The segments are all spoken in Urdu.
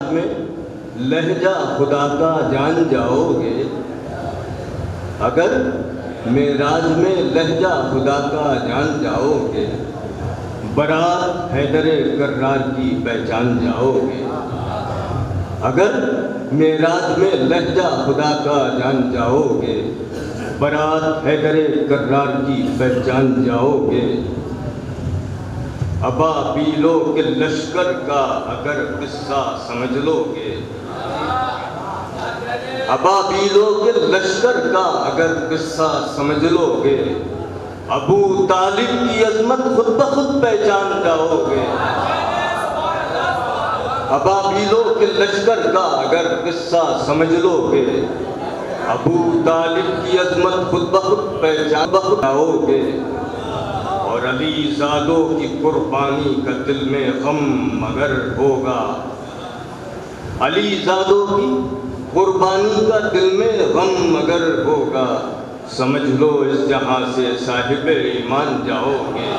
میں لہجہ خدا کا جان جاؤ گے اگر معراج میں لہجہ خدا کا جان جاؤ گے برات حیدر کرار کی پہچان جاؤ گے اگر معراج میں لہجہ خدا کا جان جاؤ گے برات حیدر کرار کی پہچان جاؤ گے ابا بیلو کے لشکر کا اگر قصہ سمجھ لو گے۔ ابا بیلو کے لشکر کا اگر قصہ سمجھ لو گے۔ ابو طالب کی عظمت خود بخود پہچان جاؤ گے۔ ابا بیلو کے لشکر کا اگر قصہ سمجھ لو گے۔ ابو طالب کی عظمت خود بخود پہچان بخود جاؤ گے۔ اور علی زادوں کی قربانی کا دل میں غم مگر ہوگا۔ علی زادوں کی قربانی کا دل میں غم مگر ہوگا۔ سمجھ لو اس جہاں سے صاحب ایمان جاؤ گے۔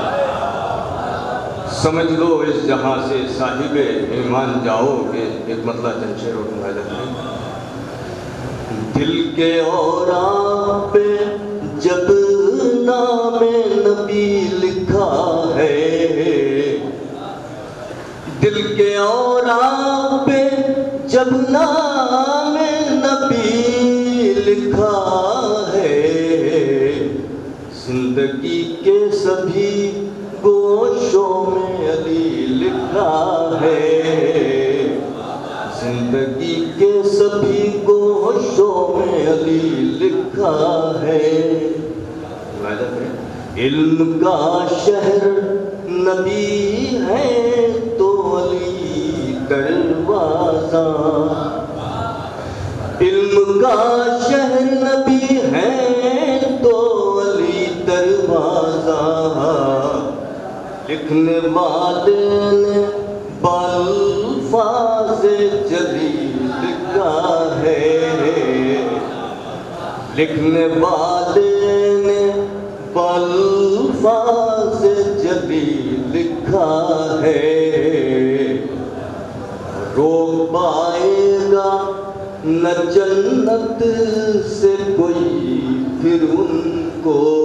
سمجھ لو اس جہاں سے صاحب ایمان جاؤ گے۔ ایک مطلب چنشیر اور دل کے اور آپ پہ نام نبی لکھا ہے۔ دل کے اور پہ جب نام نبی لکھا ہے۔ زندگی کے سبھی گوشوں میں علی لکھا ہے۔ زندگی کے سبھی گوشوں میں علی لکھا ہے علم کا شہر نبی ہے تو علی دروازہ علم کا شہر نبی ہے تو علی دروازہ لکھنے والے نے بالفاظ جلی لکھا ہے۔ لکھنے والے الفاظ جبی لکھا ہے۔ روک پائے گا نہ جنت سے کوئی پھر ان کو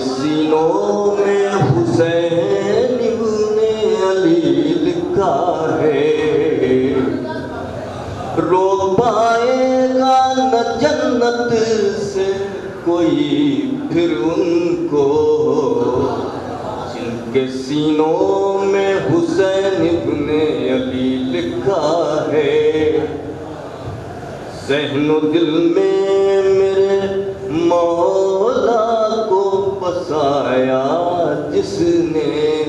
سینوں میں حسین ابن علی لکھا ہے۔ روک پائے گا نہ جنت سے کوئی، پھر ان کو جن کے سینوں میں حسین ابن علی لکھا ہے۔ ذہن و دل میں میرے مولا کو بسایا جس نے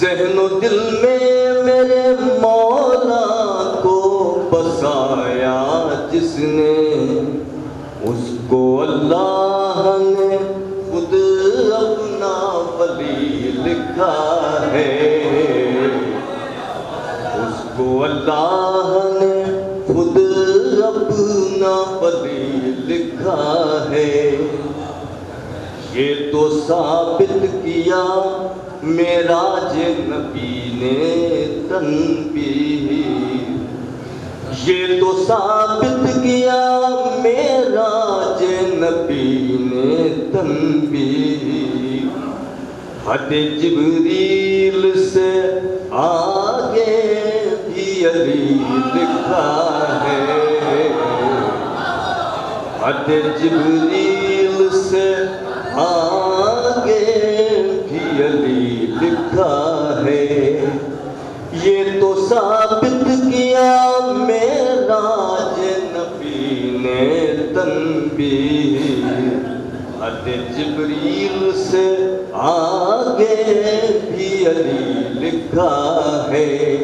ذہن و دل میں میرے مولا کو بسایا، جس نے اس کو اللہ نے خود اپنا ولی لکھا ہے۔ اس کو اللہ نے خود اپنا ولی لکھا ہے۔ یہ تو ثابت کیا میراج نبی نے تنبیہ۔ یہ تو ثابت کیا میراج نبی نے تنبیہ۔ حد جبریل سے آگے بھی علی لکھا ہے۔ حد جبریل سے آگے بھی علی لکھا ہے۔ یہ تو ثابت کیا میراج نبی نے تنبیہ۔ حد جبریل سے آگے بھی علی لکھا ہے۔